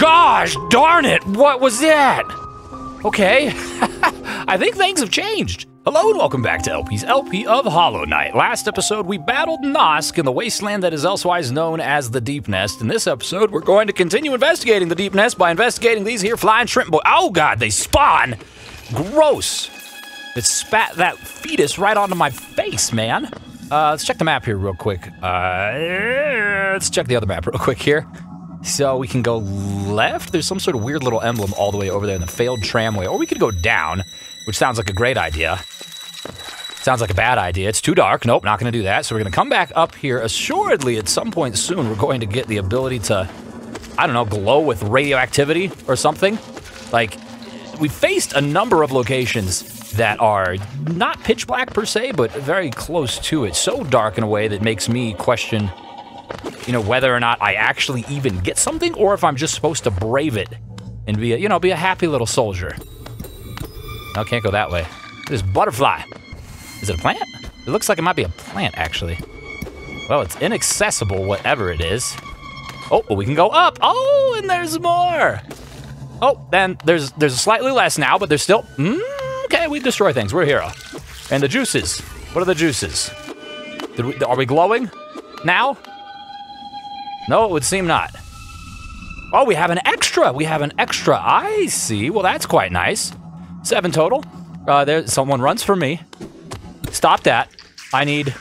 gosh, darn it, what was that? Okay, I think things have changed. Hello and welcome back to LP's LP of Hollow Knight. Last episode, we battled Nosk in the wasteland that is elsewise known as the Deep Nest. In this episode, we're going to continue investigating the Deep Nest by investigating these here flying shrimp boy. Oh god, they spawn! Gross! It spat that fetus right onto my face, man. Uh, let's check the map here real quick. Uh, let's check the other map real quick here. So we can go left. There's some sort of weird little emblem all the way over there in the failed tramway. Or we could go down, which sounds like a great idea. Sounds like a bad idea. It's too dark. Nope, not going to do that. So we're going to come back up here. Assuredly, at some point soon, we're going to get the ability to, I don't know, glow with radioactivity or something. Like, we faced a number of locations that are not pitch black per se, but very close to it. So dark in a way that makes me question, you know, whether or not I actually even get something or if I'm just supposed to brave it and be a, you know, be a happy little soldier. No, can't go that way. This butterfly. Is it a plant? It looks like it might be a plant, actually. Well, it's inaccessible, whatever it is. Oh, we can go up. Oh, and there's more. Oh, then there's there's slightly less now, but there's still. Mm, okay, we destroy things. We're a hero. And the juices. What are the juices? We, are we glowing now? No, it would seem not. Oh, we have an extra. We have an extra. I see. Well, that's quite nice. Seven total. Uh, there, someone runs for me. Stop that. I need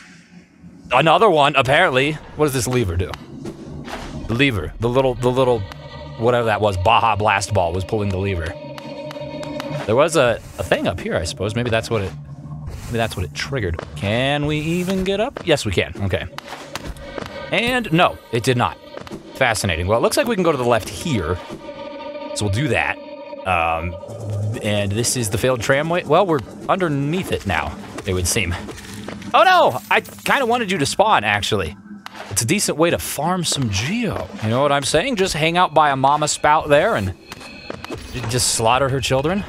another one, apparently. What does this lever do? The lever. The little, the little, whatever that was, Baja Blast Ball was pulling the lever. There was a, a thing up here, I suppose. Maybe that's what it, maybe that's what it triggered. Can we even get up? Yes, we can. Okay. And no, it did not. Fascinating. Well, it looks like we can go to the left here. So we'll do that. Um, and this is the failed tramway. Well, we're underneath it now it would seem. Oh no! I kind of wanted you to spawn, actually. It's a decent way to farm some geo. You know what I'm saying? Just hang out by a mama spout there and just slaughter her children.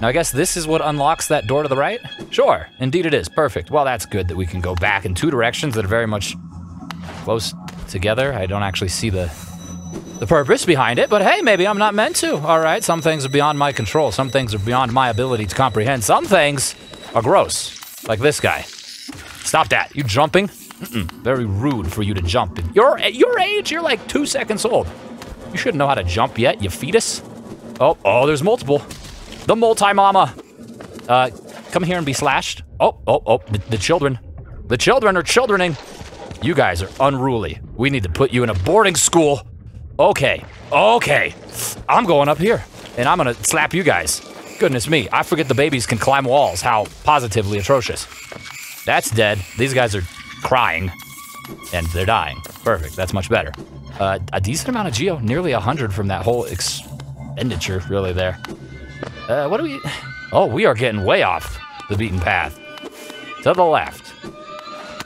Now, I guess this is what unlocks that door to the right? Sure, indeed it is. Perfect. Well, that's good that we can go back in two directions that are very much close together. I don't actually see the the purpose behind it, but hey, maybe I'm not meant to. All right, some things are beyond my control. Some things are beyond my ability to comprehend. Some things are gross. Like this guy. Stop that. You jumping? Mm-mm. Very rude for you to jump. You're at your age, you're like two seconds old. You shouldn't know how to jump yet, you fetus. Oh, oh, there's multiple. The multi-mama. Uh, come here and be slashed. Oh, oh, oh, the, the children. The children are childrening. You guys are unruly. We need to put you in a boarding school. Okay, okay. I'm going up here, and I'm gonna slap you guys. Goodness me, I forget the babies can climb walls. How positively atrocious. That's dead. These guys are crying, and they're dying. Perfect, that's much better. Uh, a decent amount of geo, nearly 100 from that whole expenditure, really, there. Uh, what do we... Oh, we are getting way off the beaten path. To the left.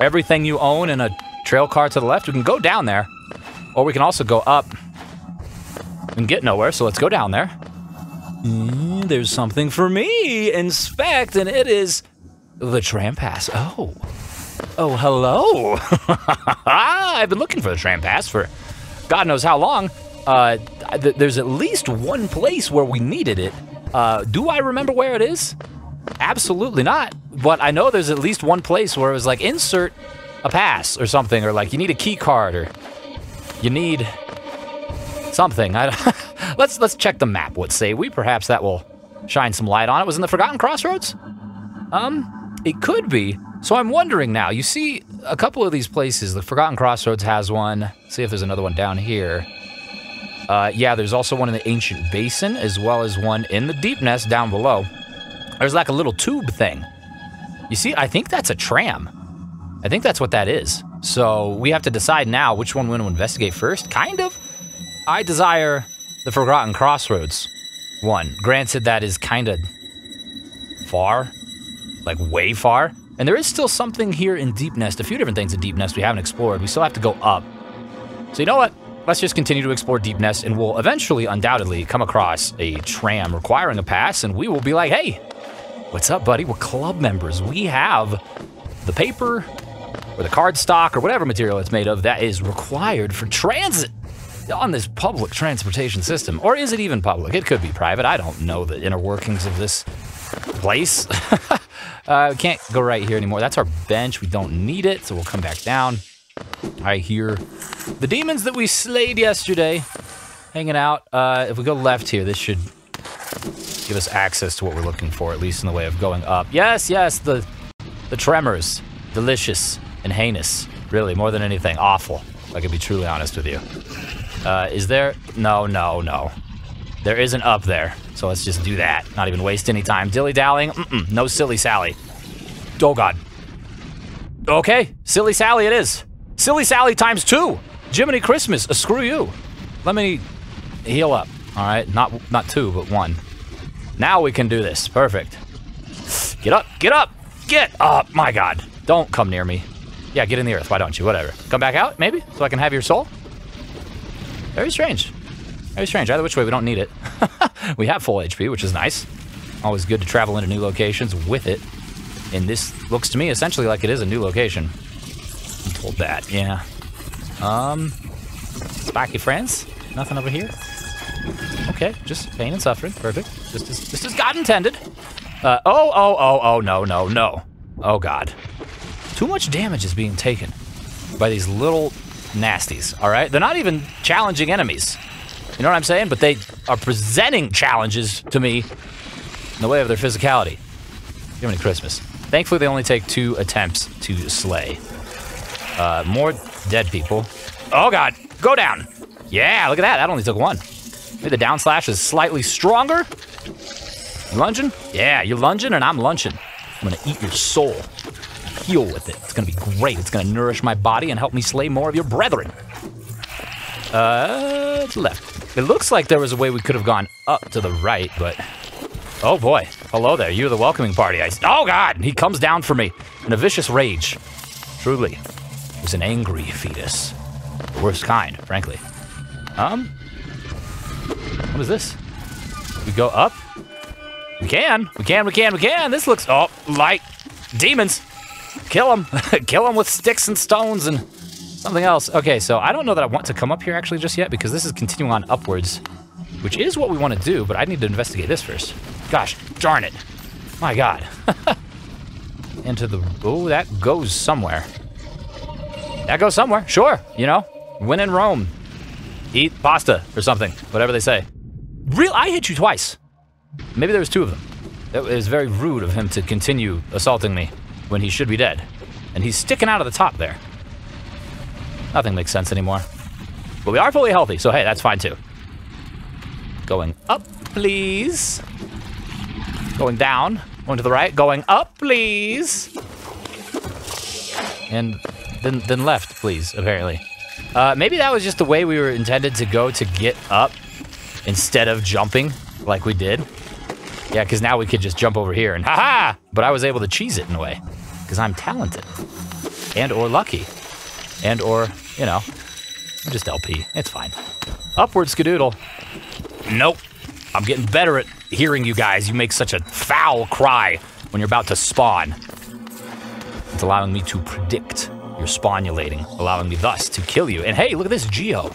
Everything you own in a trail car to the left, we can go down there. Or we can also go up and get nowhere, so let's go down there. Mm, there's something for me. Inspect, and it is the tram pass. Oh. Oh, hello. I've been looking for the tram pass for God knows how long. Uh, th there's at least one place where we needed it. Uh, do I remember where it is? Absolutely not. But I know there's at least one place where it was like insert a pass or something, or like you need a key card, or you need something. Let's let's check the map. What say we? Perhaps that will shine some light on it. Was in the Forgotten Crossroads? Um, it could be. So I'm wondering now. You see a couple of these places. The Forgotten Crossroads has one. See if there's another one down here. Uh, yeah, there's also one in the Ancient Basin, as well as one in the Deep Nest down below. There's like a little tube thing. You see, I think that's a tram. I think that's what that is. So we have to decide now which one we want to investigate first. Kind of. I desire the Forgotten Crossroads one. Granted, that is kind of far, like way far. And there is still something here in Deep Nest, a few different things in Deep Nest we haven't explored. We still have to go up. So you know what? Let's just continue to explore Deep Nest, and we'll eventually, undoubtedly, come across a tram requiring a pass, and we will be like, hey, what's up, buddy? We're club members. We have the paper or the cardstock or whatever material it's made of that is required for transit. on this public transportation system. Or is it even public? It could be private. I don't know the inner workings of this place. uh, we can't go right here anymore. That's our bench. We don't need it, so we'll come back down. I hear the demons that we slayed yesterday hanging out. Uh, if we go left here, this should give us access to what we're looking for, at least in the way of going up. Yes, yes, the the tremors. Delicious and heinous. Really, more than anything. Awful, I can be truly honest with you. Uh, is there? No, no, no. There isn't up there. So let's just do that. Not even waste any time. Dilly-dallying? Mm-mm. No silly Sally. Oh, God. Okay, silly Sally it is. Silly Sally times two. Jiminy Christmas. Uh, screw you. Let me heal up. All right, not not two, but one. Now we can do this. Perfect. Get up, get up, get up. My God, don't come near me. Yeah, get in the earth. Why don't you? Whatever. Come back out, maybe, so I can have your soul. Very strange. Very strange. Either which way, we don't need it. we have full HP, which is nice. Always good to travel into new locations with it. And this looks to me essentially like it is a new location. I'm told that, yeah. Um, Sparky friends? Nothing over here? Okay, just pain and suffering. Perfect. Just as, just as God intended. Uh, oh, oh, oh, oh, no, no, no. Oh, God. Too much damage is being taken by these little nasties, all right? They're not even challenging enemies. You know what I'm saying? But they are presenting challenges to me in the way of their physicality. Jiminy Christmas. Thankfully, they only take two attempts to slay. Uh, more dead people. Oh, God. Go down. Yeah, look at that. That only took one. Maybe the down slash is slightly stronger. You lunging? Yeah, you're lunging and I'm lunching. I'm gonna eat your soul. Heal with it. It's gonna be great. It's gonna nourish my body and help me slay more of your brethren. Uh, to left. It looks like there was a way we could have gone up to the right, but... Oh boy. Hello there. You're the welcoming party. I... Oh god! He comes down for me in a vicious rage. Truly. It was an angry fetus. The worst kind, frankly. Um, what is this? We go up? We can. We can, we can, we can. This looks, oh, like Demons. Kill them. Kill them with sticks and stones and something else. Okay, so I don't know that I want to come up here actually just yet because this is continuing on upwards, which is what we want to do, but I need to investigate this first. Gosh, darn it. My God. Into the, oh, that goes somewhere. That goes somewhere, sure, you know. When in Rome, eat pasta or something, whatever they say. Real, I hit you twice. Maybe there was two of them. It was very rude of him to continue assaulting me when he should be dead. And he's sticking out of the top there. Nothing makes sense anymore. But we are fully healthy, so hey, that's fine too. Going up, please. Going down. Going to the right. Going up, please. And then, then left, please, apparently. Uh, maybe that was just the way we were intended to go to get up instead of jumping like we did. Yeah, because now we could just jump over here and haha! But I was able to cheese it in a way because I'm talented and or lucky and or, you know, I'm just LP. It's fine. Upward skadoodle. Nope. I'm getting better at hearing you guys. You make such a foul cry when you're about to spawn. It's allowing me to predict your spawnulating, allowing me thus to kill you. And hey, look at this Geo.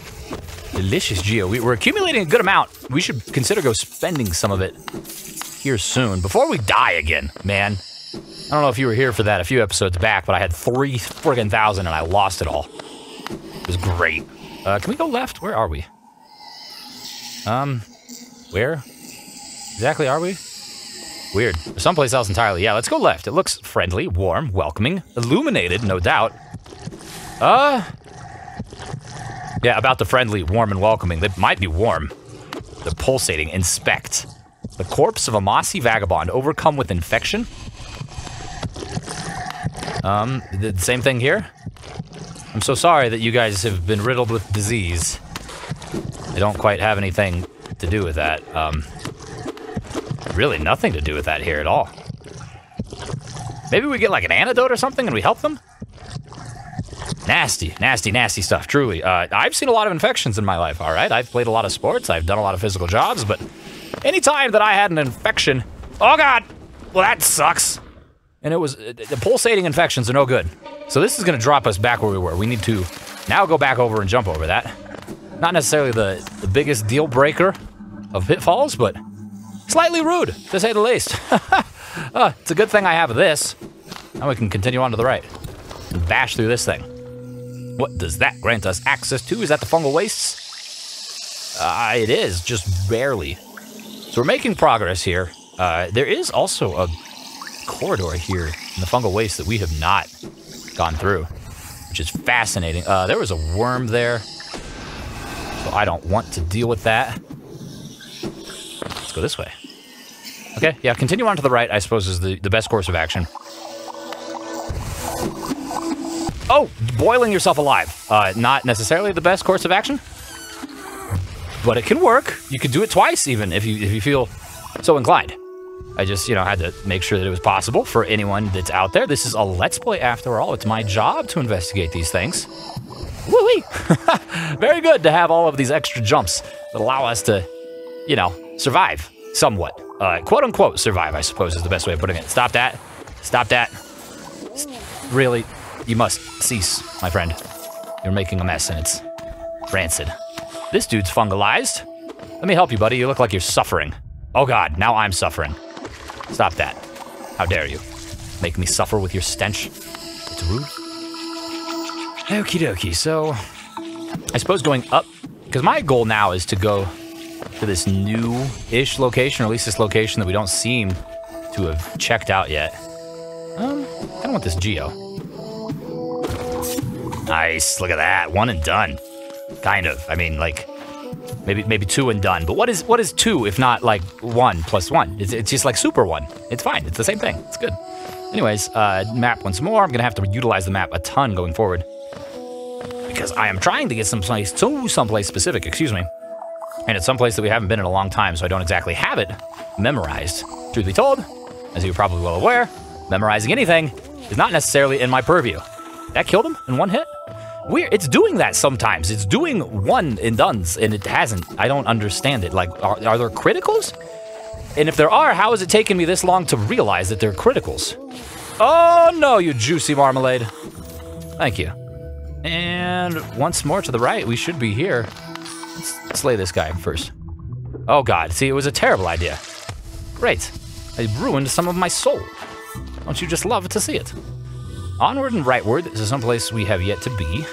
Delicious Geo. We, are accumulating a good amount. We should consider go spending some of it here soon before we die again, man. I don't know if you were here for that a few episodes back, but I had three friggin' thousand and I lost it all. It was great. Uh, can we go left? Where are we? Um, where exactly are we? Weird. Someplace else entirely. Yeah, let's go left. It looks friendly, warm, welcoming, illuminated, no doubt. Uh, yeah, about the friendly, warm, and welcoming. They might be warm. The pulsating. Inspect. The corpse of a mossy vagabond overcome with infection. Um, the same thing here. I'm so sorry that you guys have been riddled with disease. I don't quite have anything to do with that. Um, really nothing to do with that here at all. Maybe we get like an antidote or something and we help them? Nasty, nasty, nasty stuff, truly. Uh, I've seen a lot of infections in my life, all right? I've played a lot of sports, I've done a lot of physical jobs, but anytime that I had an infection, oh God, well, that sucks. And it was, uh, the pulsating infections are no good. So this is gonna drop us back where we were. We need to now go back over and jump over that. Not necessarily the, the biggest deal breaker of pitfalls, but slightly rude, to say the least. uh, it's a good thing I have this. Now we can continue on to the right and bash through this thing. What does that grant us access to? Is that the fungal wastes? Uh, it is, just barely. So we're making progress here. Uh, there is also a corridor here in the fungal waste that we have not gone through, which is fascinating. Uh, there was a worm there, so I don't want to deal with that. Let's go this way. Okay, yeah, continue on to the right, I suppose, is the, the best course of action. Oh, boiling yourself alive. Uh, not necessarily the best course of action, but it can work. You could do it twice, even if you if you feel so inclined. I just, you know, had to make sure that it was possible for anyone that's out there. This is a Let's Play after all. It's my job to investigate these things. Woo-wee! Very good to have all of these extra jumps that allow us to, you know, survive somewhat. Uh, quote unquote survive, I suppose, is the best way of putting it. Stop that. Stop that. Really, you must cease, my friend. You're making a mess and it's rancid. This dude's fungalized. Let me help you, buddy. You look like you're suffering. Oh god, now I'm suffering. Stop that. How dare you? Make me suffer with your stench. It's rude. Okie dokie, so I suppose going up, because my goal now is to go to this new-ish location, or at least this location that we don't seem to have checked out yet. Um, I don't want this Geo. Nice, look at that, one and done. Kind of, I mean, like, maybe maybe two and done. But what is what is two if not like one plus one? It's, it's just like super one. It's fine, it's the same thing, it's good. Anyways, uh, map once more. I'm gonna have to utilize the map a ton going forward. Because I am trying to get someplace to someplace specific, excuse me. And it's someplace that we haven't been in a long time, so I don't exactly have it memorized. Truth be told, as you're probably well aware, memorizing anything is not necessarily in my purview. That killed him in one hit? Weird. It's doing that sometimes. It's doing one and duns, and it hasn't. I don't understand it. Like, are, are there criticals? And if there are, how has it taken me this long to realize that they're criticals? Oh no, you juicy marmalade. Thank you. And once more to the right, we should be here. Let's slay this guy first. Oh god, see, it was a terrible idea. Great. I ruined some of my soul. Don't you just love to see it? Onward and rightward. This is someplace we have yet to be.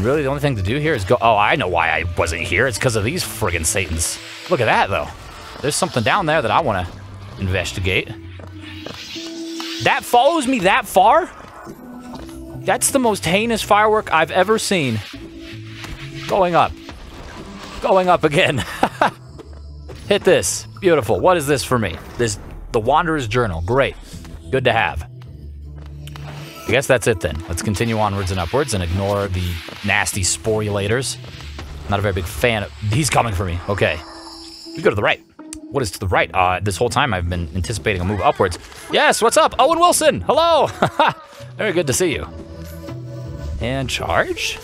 Really, the only thing to do here is go. Oh, I know why I wasn't here. It's because of these friggin' Satans. Look at that, though. There's something down there that I want to investigate. That follows me that far? That's the most heinous firework I've ever seen. Going up. Going up again. Hit this. Beautiful. What is this for me? This, the Wanderer's Journal. Great. Good to have. I guess that's it then. Let's continue onwards and upwards and ignore the nasty sporulators. Not a very big fan of... He's coming for me. Okay. We go to the right. What is to the right? Uh, this whole time I've been anticipating a move upwards. Yes, what's up? Owen Wilson! Hello! very good to see you. And charge?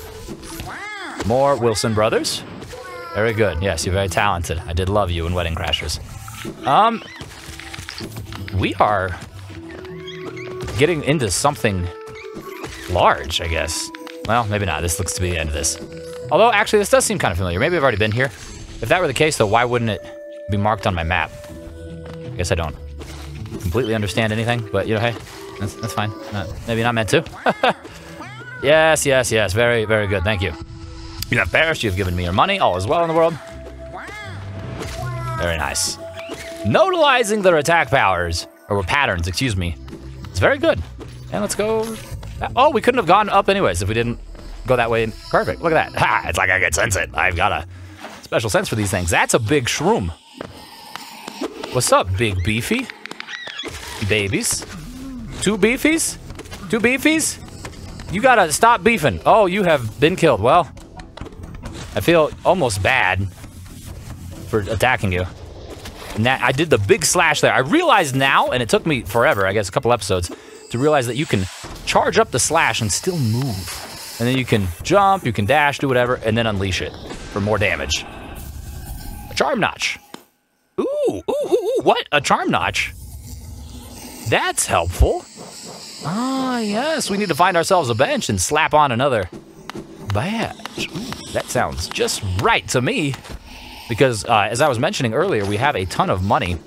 More Wilson brothers. Very good. Yes, you're very talented. I did love you in Wedding Crashers. Um, we are getting into something large, I guess. Well, maybe not. This looks to be the end of this. Although, actually, this does seem kind of familiar. Maybe I've already been here. If that were the case, though, why wouldn't it be marked on my map? I guess I don't completely understand anything, but, you know, hey, that's, that's fine. Not, maybe not meant to. yes, yes, yes. Very, very good. Thank you. You have perished. You have given me your money. All is well in the world. Very nice. Notalizing their attack powers, or patterns, excuse me. It's very good. And let's go. Oh, we couldn't have gone up anyways if we didn't go that way. Perfect. Look at that. Ha! It's like I can sense it. I've got a special sense for these things. That's a big shroom. What's up, big beefy? Babies? Two beefies? Two beefies? You gotta stop beefing. Oh, you have been killed. Well, I feel almost bad for attacking you. I did the big slash there. I realized now, and it took me forever, I guess a couple episodes, to realize that you can charge up the slash and still move. And then you can jump, you can dash, do whatever, and then unleash it for more damage. A charm notch. Ooh, ooh, ooh, ooh, what? A charm notch? That's helpful. Ah, yes, we need to find ourselves a bench and slap on another bat. Ooh, that sounds just right to me. Because uh, as I was mentioning earlier, we have a ton of money.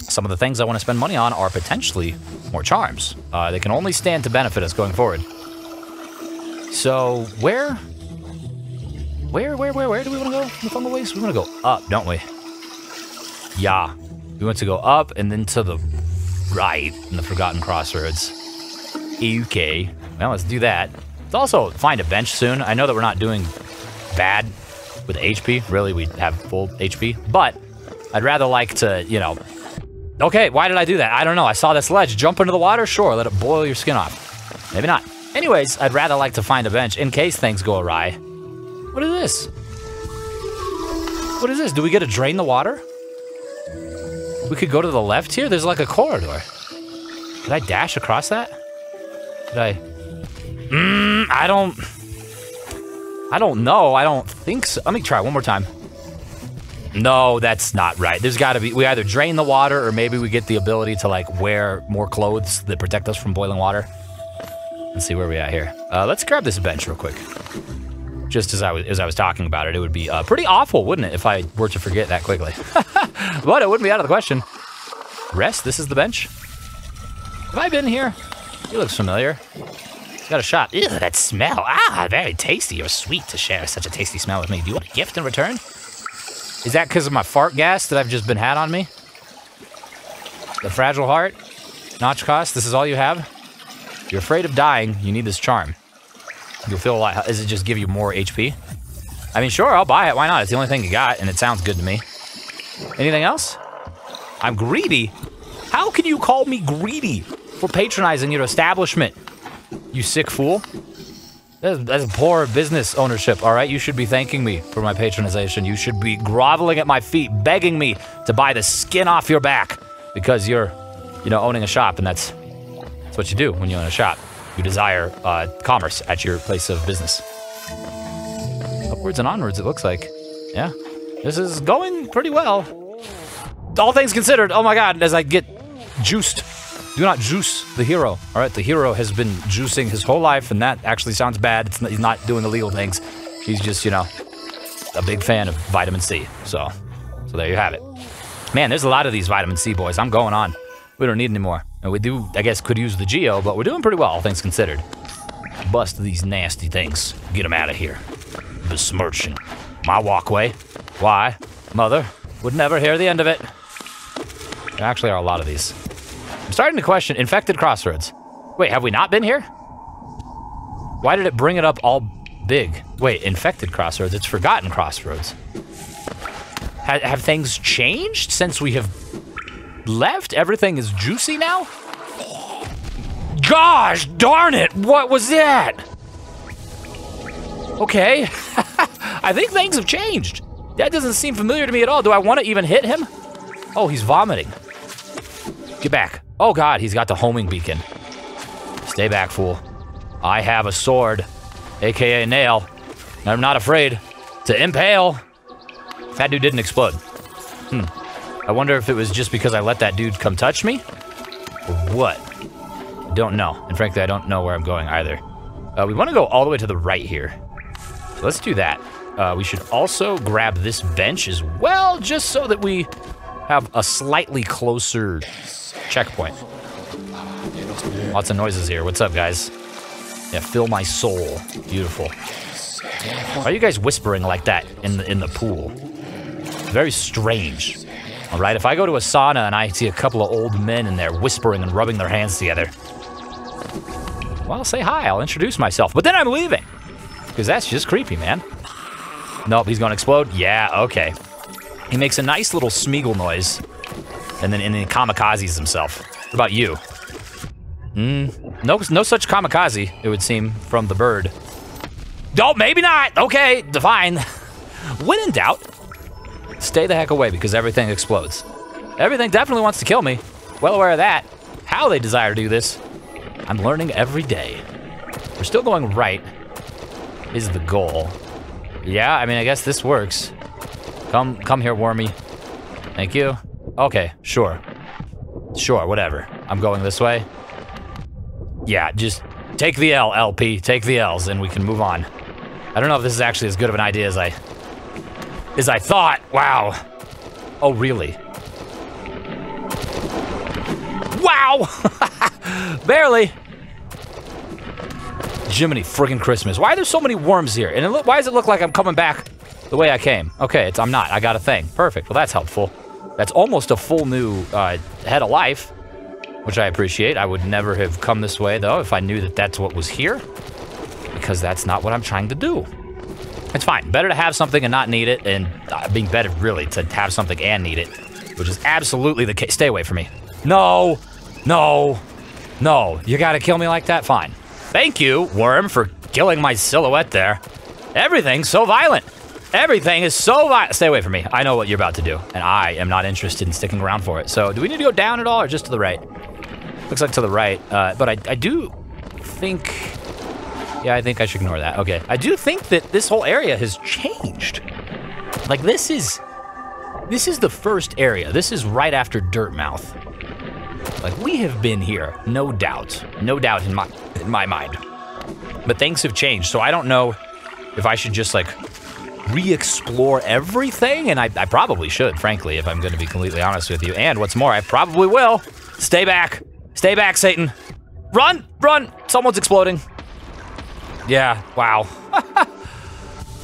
Some of the things I want to spend money on are potentially more charms. Uh, they can only stand to benefit us going forward. So where, where, where, where, where do we want to go in the fungal waste? We want to go up, don't we? Yeah. We want to go up and then to the right in the Forgotten Crossroads. Okay. Well, let's do that. Let's also find a bench soon. I know that we're not doing bad with HP. Really, we have full HP. But I'd rather like to, you know... Okay, why did I do that? I don't know. I saw this ledge. Jump into the water? Sure, let it boil your skin off. Maybe not. Anyways, I'd rather like to find a bench in case things go awry. What is this? What is this? Do we get to drain the water? We could go to the left here? There's like a corridor. Did I dash across that? Did I? Mmm, I don't... I don't know. I don't think so. Let me try one more time. No, that's not right. There's got to be... We either drain the water or maybe we get the ability to, like, wear more clothes that protect us from boiling water. Let's see where we at here. Uh, let's grab this bench real quick. Just as I was as I was talking about it, it would be uh, pretty awful, wouldn't it, if I were to forget that quickly? but it wouldn't be out of the question. Rest. This is the bench. Have I been here? He looks familiar. He's got a shot. Ew, that smell. Ah, very tasty. You're sweet to share such a tasty smell with me. Do you want a gift in return? Is that because of my fart gas that I've just been had on me? The fragile heart? Notch cost? This is all you have? You're afraid of dying. You need this charm. You'll feel a lot. Does it just give you more HP? I mean, sure, I'll buy it. Why not? It's the only thing you got, and it sounds good to me. Anything else? I'm greedy. How can you call me greedy for patronizing your establishment? You sick fool. That's, that's poor business ownership, all right? You should be thanking me for my patronization. You should be groveling at my feet, begging me to buy the skin off your back because you're, you know, owning a shop, and that's that's what you do when you own a shop. You desire uh, commerce at your place of business. Upwards and onwards, it looks like. Yeah, this is going pretty well. All things considered, oh my god, as I get juiced. Do not juice the hero. All right, the hero has been juicing his whole life, and that actually sounds bad. It's not, he's not doing illegal things. He's just, you know, a big fan of vitamin C. So, so there you have it. Man, there's a lot of these vitamin C boys. I'm going on. We don't need any more. And we do, I guess, could use the Geo, but we're doing pretty well, all things considered. Bust these nasty things. Get them out of here. Besmirching my walkway. Why? Mother would never hear the end of it. There actually are a lot of these. Starting to question Infected Crossroads. Wait, have we not been here? Why did it bring it up all big? Wait, Infected Crossroads. It's Forgotten Crossroads. Ha have things changed since we have left? Everything is juicy now? Gosh darn it! What was that? Okay. I think things have changed. That doesn't seem familiar to me at all. Do I want to even hit him? Oh, he's vomiting. Get back. Oh god, he's got the homing beacon. Stay back, fool. I have a sword, aka nail. and I'm not afraid to impale. That dude didn't explode. Hmm. I wonder if it was just because I let that dude come touch me? Or what? I don't know. And frankly, I don't know where I'm going either. Uh, we want to go all the way to the right here. So let's do that. Uh, we should also grab this bench as well, just so that we have a slightly closer checkpoint. Lots of noises here. What's up, guys? Yeah, fill my soul. Beautiful. Why are you guys whispering like that in the, in the pool? Very strange. All right, if I go to a sauna and I see a couple of old men in there whispering and rubbing their hands together, well, I'll say hi. I'll introduce myself. But then I'm leaving. Because that's just creepy, man. Nope, he's to explode? Yeah, okay. He makes a nice little Smeagol noise. And then, and then kamikazes himself. What about you? Mm, no, no such kamikaze, it would seem, from the bird. Oh, maybe not. Okay, fine. when in doubt, stay the heck away because everything explodes. Everything definitely wants to kill me. Well aware of that. How they desire to do this, I'm learning every day. We're still going right, is the goal. Yeah, I mean, I guess this works. Come, come here, Wormy. Thank you. Okay, sure. Sure, whatever. I'm going this way. Yeah, just take the L, LP. Take the L's, and we can move on. I don't know if this is actually as good of an idea as I as I thought. Wow. Oh, really? Wow! Barely. Jiminy friggin' Christmas. Why are there so many worms here? And why does it look like I'm coming back the way I came? Okay, it's I'm not. I got a thing. Perfect. Well, that's helpful. That's almost a full new uh, head of life, which I appreciate. I would never have come this way, though, if I knew that that's what was here, because that's not what I'm trying to do. It's fine. Better to have something and not need it, and uh, being better, really, to have something and need it, which is absolutely the case. Stay away from me. No, no, no. You gotta kill me like that? Fine. Thank you, worm, for killing my silhouette there. Everything's so violent. Everything is so violent. Stay away from me. I know what you're about to do, and I am not interested in sticking around for it. So, do we need to go down at all, or just to the right? Looks like to the right, uh, but I, I do think... Yeah, I think I should ignore that. Okay. I do think that this whole area has changed. Like, this is... This is the first area. This is right after Dirtmouth. Like, we have been here, no doubt. No doubt in my, in my mind. But things have changed, so I don't know if I should just, like, re-explore everything, and I, I probably should, frankly, if I'm going to be completely honest with you. And what's more, I probably will. Stay back. Stay back, Satan. Run! Run! Someone's exploding. Yeah, wow.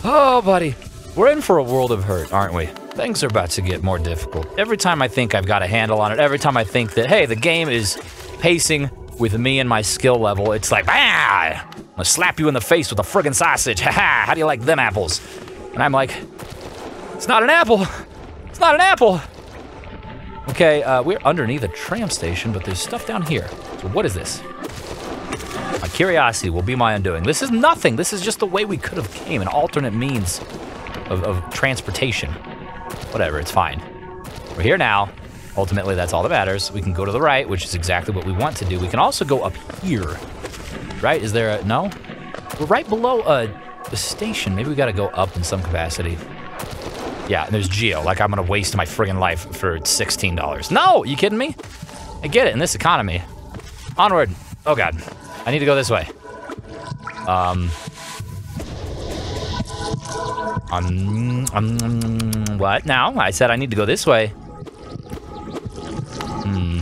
oh, buddy. We're in for a world of hurt, aren't we? Things are about to get more difficult. Every time I think I've got a handle on it, every time I think that, hey, the game is pacing with me and my skill level, it's like, ah, I'm gonna slap you in the face with a friggin' sausage. Ha ha, how do you like them apples? And I'm like, it's not an apple. It's not an apple. Okay, uh, we're underneath a tram station, but there's stuff down here. So what is this? My curiosity will be my undoing. This is nothing. This is just the way we could have came, an alternate means of, of transportation. Whatever, it's fine. We're here now. Ultimately, that's all that matters. We can go to the right, which is exactly what we want to do. We can also go up here. Right? Is there a... No? We're right below a, a station. Maybe we gotta go up in some capacity. Yeah, there's Geo. Like, I'm gonna waste my friggin' life for $16. No! You kidding me? I get it, in this economy. Onward. Oh, God. I need to go this way. Um... Um, um, what now? I said I need to go this way. Hmm.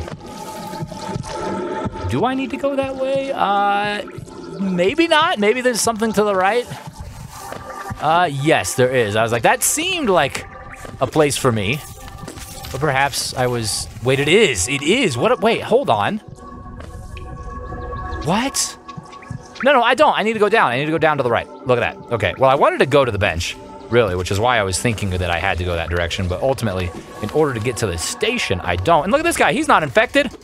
Do I need to go that way? Uh, maybe not. Maybe there's something to the right. Uh, yes, there is. I was like, that seemed like a place for me. But perhaps I was... Wait, it is. It is. What? Wait, hold on. What? No, no, I don't. I need to go down. I need to go down to the right. Look at that. Okay, well, I wanted to go to the bench really, which is why I was thinking that I had to go that direction. But ultimately, in order to get to the station, I don't. And look at this guy, he's not infected.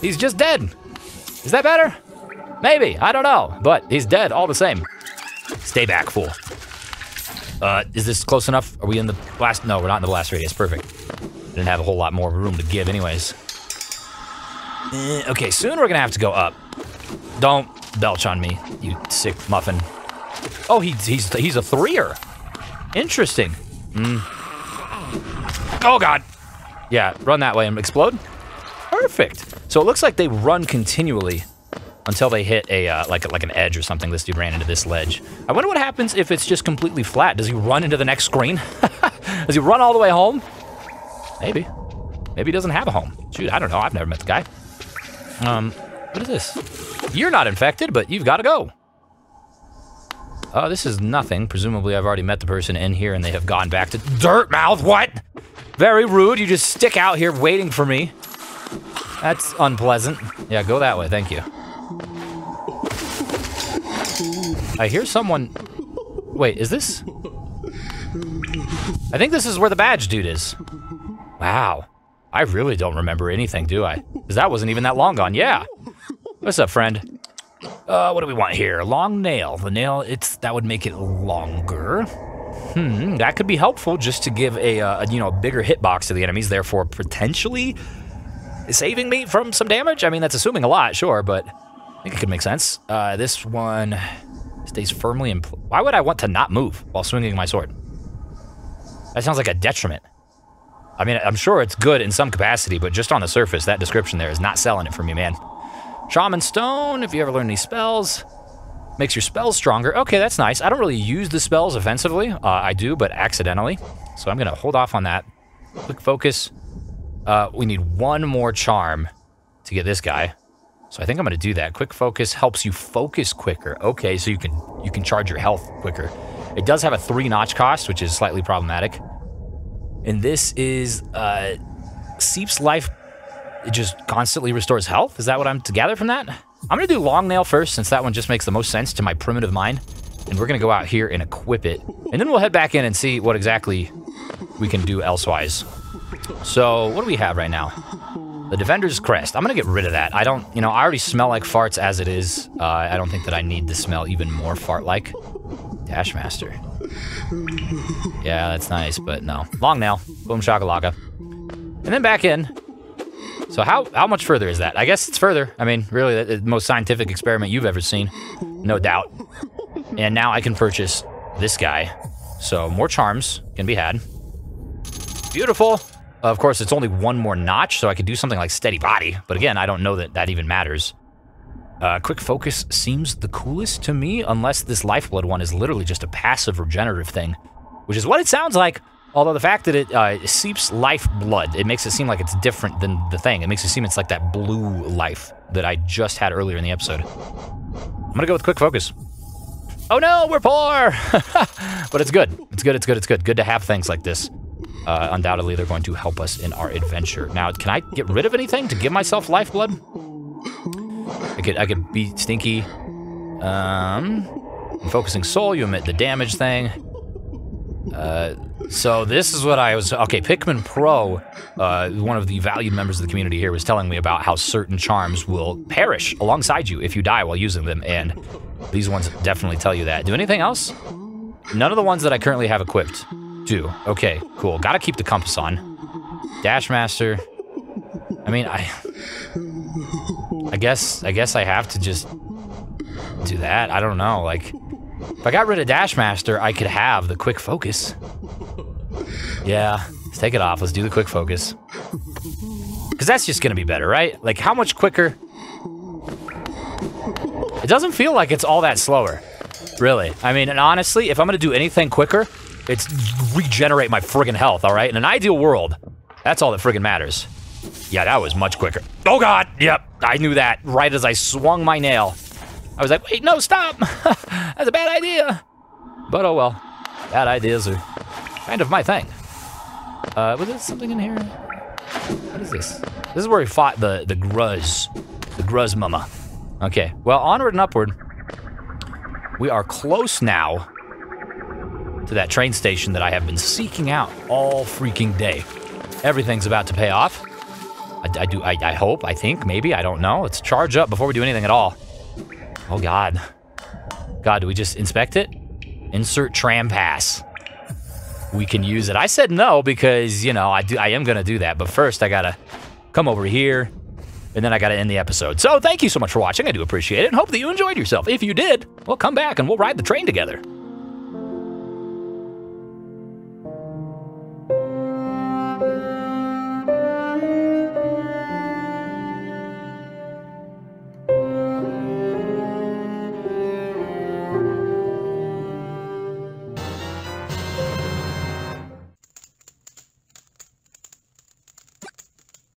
He's just dead. Is that better? Maybe, I don't know. But he's dead all the same. Stay back, fool. Uh, is this close enough? Are we in the blast? No, we're not in the blast radius. Perfect. Didn't have a whole lot more room to give anyways. Eh, okay, soon we're gonna have to go up. Don't belch on me, you sick muffin. Oh, he, he's he's a threer. Interesting. Mm. Oh, God. Yeah, run that way and explode. Perfect. So it looks like they run continually until they hit a uh, like like an edge or something. This dude ran into this ledge. I wonder what happens if it's just completely flat. Does he run into the next screen? Does he run all the way home? Maybe. Maybe he doesn't have a home. Shoot, I don't know. I've never met the guy. Um, what is this? You're not infected, but you've got to go. Oh, this is nothing. Presumably I've already met the person in here and they have gone back to Dirtmouth. What? Very rude. You just stick out here waiting for me. That's unpleasant. Yeah, go that way. Thank you. I hear someone... Wait, is this... I think this is where the badge dude is. Wow. I really don't remember anything, do I? Because that wasn't even that long gone. Yeah. What's up, friend? Uh, what do we want here? Long nail. The nail, it's that would make it longer. Hmm, that could be helpful just to give a, uh, a you know bigger hitbox to the enemies, therefore potentially saving me from some damage. I mean, that's assuming a lot, sure, but I think it could make sense. Uh, this one stays firmly in. Why would I want to not move while swinging my sword? That sounds like a detriment. I mean, I'm sure it's good in some capacity, but just on the surface, that description there is not selling it for me, man. Shaman Stone, if you ever learn any spells. Makes your spells stronger. Okay, that's nice. I don't really use the spells offensively. Uh, I do, but accidentally. So I'm going to hold off on that. Quick focus. Uh, we need one more charm to get this guy. So I think I'm going to do that. Quick focus helps you focus quicker. Okay, so you can you can charge your health quicker. It does have a three notch cost, which is slightly problematic. And this is uh, Seep's life. It just constantly restores health. Is that what I'm to gather from that? I'm going to do long nail first, since that one just makes the most sense to my primitive mind. And we're going to go out here and equip it. And then we'll head back in and see what exactly we can do elsewise. So, what do we have right now? The Defender's Crest. I'm to get rid of that. I don't, you know, I already smell like farts as it is. Uh, I don't think that I need to smell even more fart-like. Dashmaster. Yeah, that's nice, but no. Long nail. Boom shakalaka. And then back in. So how how much further is that? I guess it's further. I mean, really, the most scientific experiment you've ever seen. No doubt. And now I can purchase this guy. So more charms can be had. Beautiful. Of course, it's only one more notch, so I could do something like Steady Body. But again, I don't know that that even matters. Uh, quick Focus seems the coolest to me, unless this Lifeblood one is literally just a passive regenerative thing. Which is what it sounds like, although the fact that it uh, seeps lifeblood, it makes it seem like it's different than the thing. It makes it seem it's like that blue life that I just had earlier in the episode. I'm gonna go with Quick Focus. Oh no, we're poor! but it's good. It's good, it's good, it's good. Good to have things like this. Uh, undoubtedly, they're going to help us in our adventure. Now, can I get rid of anything to give myself lifeblood? I could, I could be stinky. Um, focusing soul, you emit the damage thing. Uh, so this is what I was, okay, Pikmin Pro, uh, one of the valued members of the community here was telling me about how certain charms will perish alongside you if you die while using them, and these ones definitely tell you that. Do anything else? None of the ones that I currently have equipped do. Okay, cool. Gotta keep the compass on. Dashmaster. I mean, I... I guess, I guess I have to just do that. I don't know, like... If I got rid of Dashmaster, I could have the quick focus. Yeah, let's take it off. Let's do the quick focus. Because that's just going to be better, right? Like, how much quicker? It doesn't feel like it's all that slower, really. I mean, and honestly, if I'm going to do anything quicker, it's regenerate my friggin' health, all right? In an ideal world, that's all that friggin' matters. Yeah, that was much quicker. Oh god, yep, I knew that right as I swung my nail. I was like, wait, no, stop! That's a bad idea! But oh well, bad ideas are kind of my thing. Uh, was there something in here? What is this? This is where we fought the, the Gruz, the Gruz Mama. Okay, well, onward and upward. We are close now to that train station that I have been seeking out all freaking day. Everything's about to pay off. I, I do, I, I hope, I think, maybe, I don't know. Let's charge up before we do anything at all. Oh God. God, do we just inspect it? Insert tram pass. We can use it. I said no because, you know, I do I am gonna do that, but first I gotta come over here, and then I gotta end the episode. So thank you so much for watching. I do appreciate it and hope that you enjoyed yourself. If you did, well come back and we'll ride the train together.